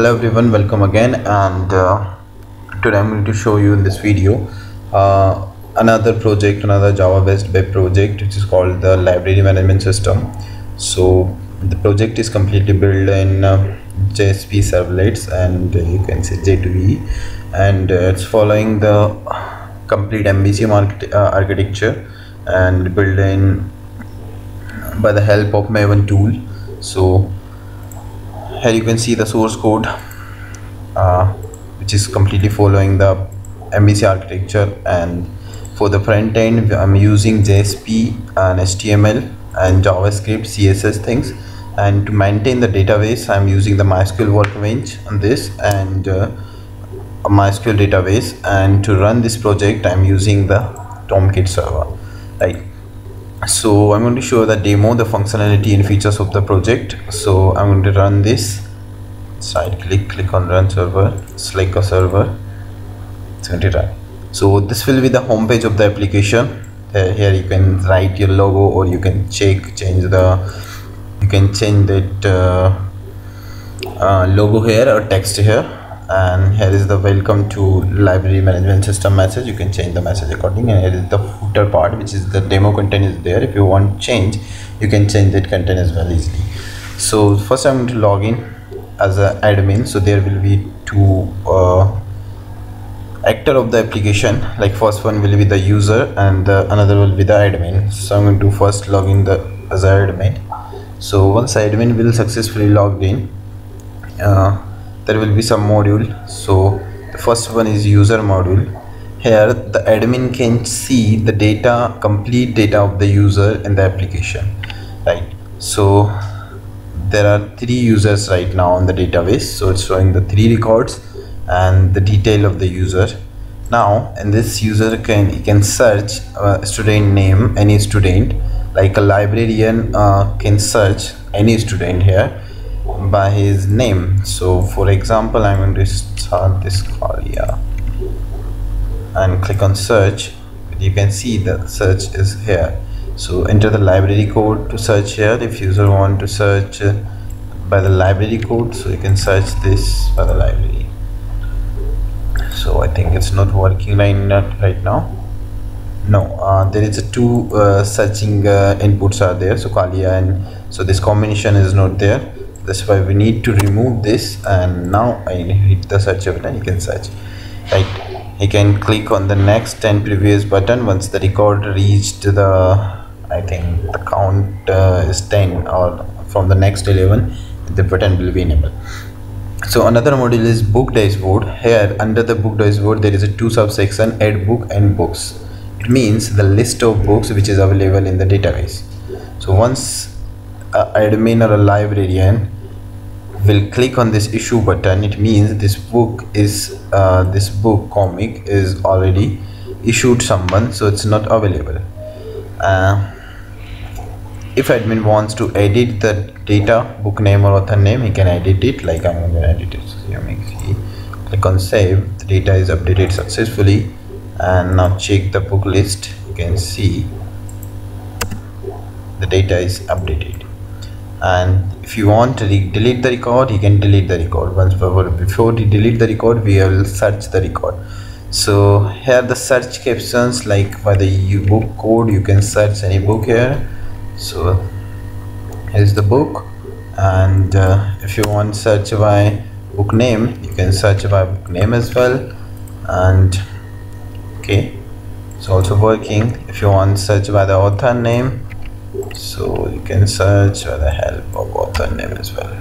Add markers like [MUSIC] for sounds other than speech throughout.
hello everyone welcome again and uh, today i'm going to show you in this video uh, another project another java based web project which is called the library management system. So the project is completely built in uh, jsp servlets and uh, you can say j2ee and uh, it's following the complete mbcm archit uh, architecture and built in by the help of maven tool. So here you can see the source code uh, which is completely following the MVC architecture. And for the front end I'm using JSP and HTML and JavaScript CSS things. And to maintain the database I'm using the MySQL workbench on this and uh, MySQL database. And to run this project I'm using the Tomcat server. Right so i'm going to show the demo the functionality and features of the project. So i'm going to run this. Side click click on run server select a server. It's going to run. So this will be the home page of the application. Uh, here you can write your logo or you can check change the you can change that uh, uh, logo here or text here and here is the welcome to library management system message. You can change the message according. And here is the footer part which is the demo content is there. If you want change you can change that content as well easily. So first i'm going to log in as an admin. So there will be two uh, actor of the application. Like first one will be the user and the another will be the admin. So i'm going to first log in the as admin. So once admin will successfully logged in uh, there will be some module. So the first one is user module. Here the admin can see the data complete data of the user in the application right? So there are three users right now on the database. So it's showing the three records and the detail of the user. Now and this user can can search a student name any student. Like a librarian uh, can search any student here by his name. So for example i'm going to start this call here and click on search. You can see the search is here. So enter the library code to search here. If user want to search uh, by the library code so you can search this by the library. So i think it's not working right right now. No uh, there is a two uh, searching uh, inputs are there so Kalia and so this combination is not there that's why we need to remove this and now I hit the search button you can search. Right. You can click on the next and previous button. Once the record reached the I think the count uh, is 10 or from the next 11 the button will be enabled. So another module is book dashboard. Here under the book dashboard there is a two subsection add book and books. It means the list of books which is available in the database. So once a admin or a librarian will click on this issue button. It means this book is uh, this book comic is already issued someone so it's not available. Uh, if admin wants to edit the data book name or author name he can edit it. Like i'm going to edit it. So here click on save. The data is updated successfully. And now check the book list. You can see the data is updated and if you want to delete the record you can delete the record. Once before before you delete the record we will search the record. So here the search captions like by the book code you can search any book here. So here's the book. And uh, if you want search by book name you can search by book name as well. And okay it's also working. If you want search by the author name so you can search with the help of author name as well.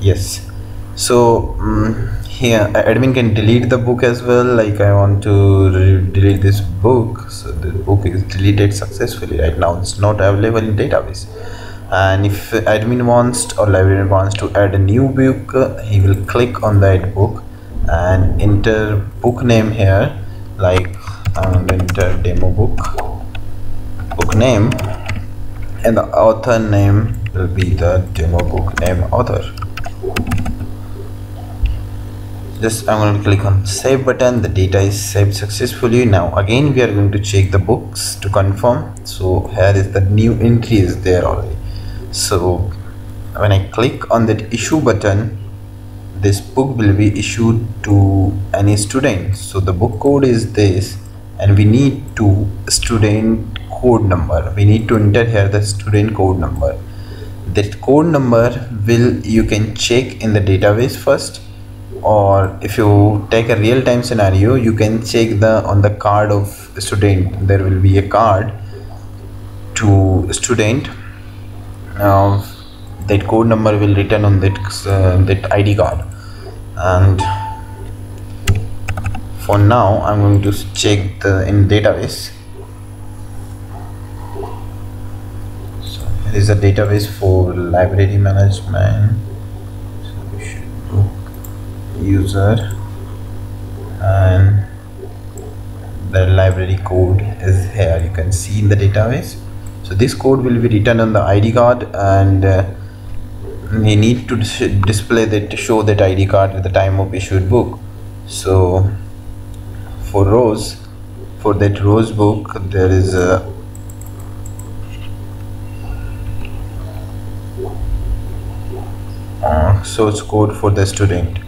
Yes. So um, here admin can delete the book as well like i want to delete this book. So the book is deleted successfully. Right now it's not available in database. And if admin wants or librarian wants to add a new book he will click on that book and enter book name here like i'm going to enter demo book. Book name and the author name will be the demo book name author. Just I'm going to click on save button. The data is saved successfully. Now again we are going to check the books to confirm. So here is the new entry is there already. So when I click on that issue button this book will be issued to any student. So the book code is this and we need to student code number. We need to enter here the student code number. That code number will you can check in the database first or if you take a real-time scenario you can check the on the card of student. There will be a card to student. Uh, that code number will return on that uh, that id card. And for now i'm going to check the in database so here is a database for library management. So we should book user. And the library code is here. You can see in the database. So this code will be written on the id card and uh, we need to dis display that to show that id card at the time of issued book. So for rose for that rose book there is a source code for the student.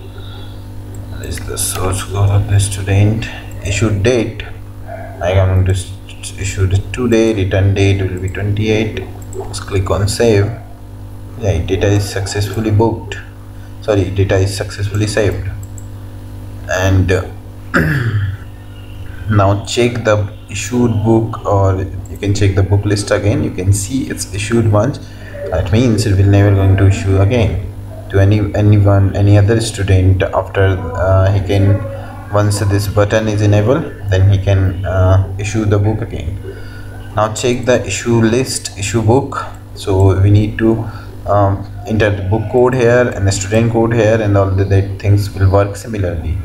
Is the source code of the student. Issued date. I am going to issue today. Return date will be 28 let's click on save. Yeah data is successfully booked. Sorry data is successfully saved. And uh, [CLEARS THROAT] now check the issued book or you can check the book list again. You can see it's issued once. That means it will never going to issue again to any anyone any other student after uh, he can once this button is enabled then he can uh, issue the book again. Now check the issue list issue book. So we need to um, enter the book code here and the student code here and all the that things will work similarly.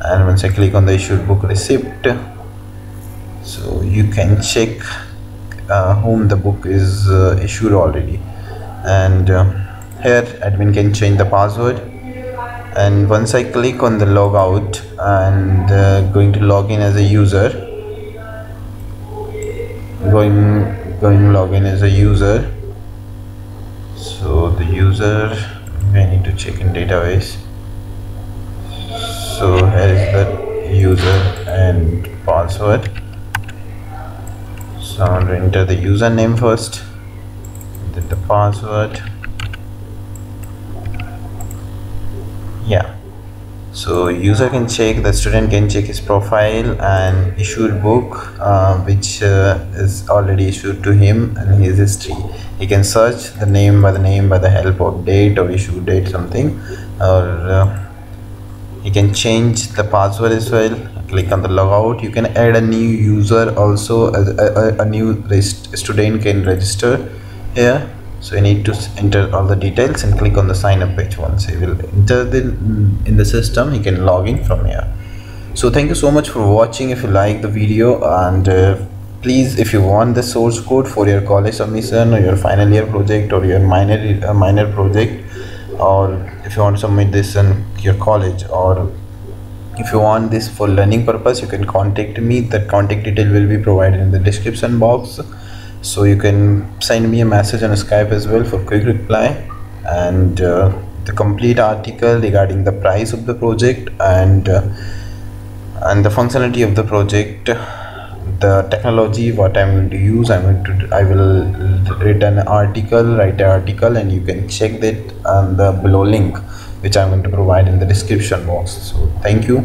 And once I click on the issued book receipt so you can check uh, whom the book is uh, issued already. And uh, here admin can change the password. And once I click on the logout and uh, going to log in as a user going going login as a user. So the user I need to check in database. So here is the user and password. So I'm going to enter the username first then the password yeah. So user can check the student can check his profile and issued book uh, which uh, is already issued to him and his history. He can search the name by the name by the help of date or issue date something or uh, he can change the password as well. Click on the logout. You can add a new user also a, a, a new student can register here so you need to enter all the details and click on the sign up page once. He will enter the in the system. He can log in from here. So thank you so much for watching. If you like the video and uh, please if you want the source code for your college submission or your final year project or your minor uh, minor project or if you want to submit this in your college or if you want this for learning purpose you can contact me. The contact detail will be provided in the description box so you can send me a message on skype as well for quick reply. And uh, the complete article regarding the price of the project and uh, and the functionality of the project the technology what i'm going to use i'm going to i will write an article write an article and you can check that on the below link which i'm going to provide in the description box. So thank you